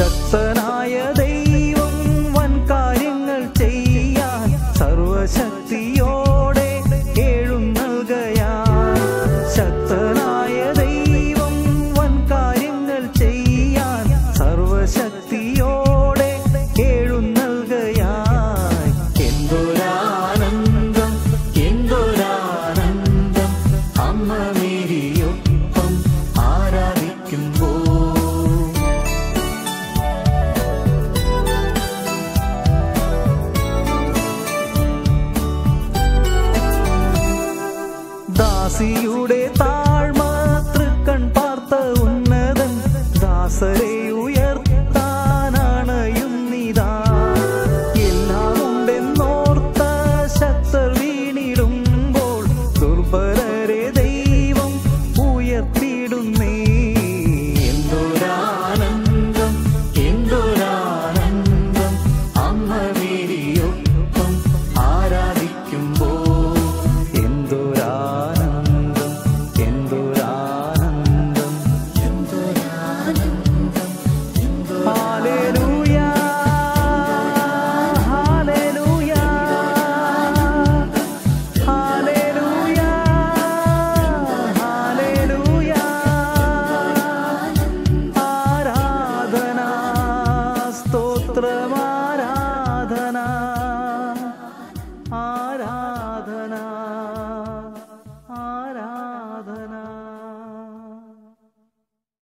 ശക്തനായ ദൈവം വൻ കാര്യങ്ങൾ ചെയ്യാൻ സർവശക്തിയോടെ എഴുന്നൽകയാൽ ശക്തനായ ദൈവം വൻ കാര്യങ്ങൾ ചെയ്യാൻ സർവശക്തിയോടെ എഴുന്നൽകയായി എന്തൊരാനന്ദം എന്തൊരാനന്ദം അമ്മ മേരിയൊപ്പം ஆசியுடைய தாழ் மாற்று கண் பார்த்த உன்னதன் தாசரே